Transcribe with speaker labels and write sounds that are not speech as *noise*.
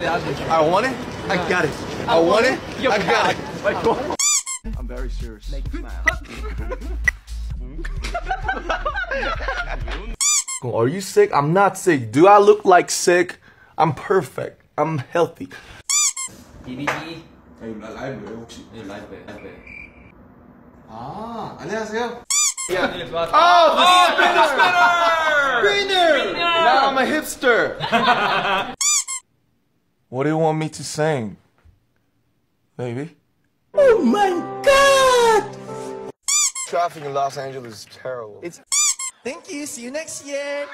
Speaker 1: I want it. I got it. I want it. I got it. *laughs* I'm very serious. *laughs* Are you sick? I'm not sick. Do I look like sick? I'm perfect. I'm healthy.
Speaker 2: DVD
Speaker 1: 아니 라이브예요 혹시?
Speaker 2: 네, 라이브 라이브
Speaker 1: 아 안녕하세요.
Speaker 2: 네, 좋아.
Speaker 1: Oh, the spinner! Spinner! Now I'm a hipster. *laughs* what do you want me to sing, baby? Oh my God! Traffic in Los Angeles is terrible. It's. Thank you. See you next year.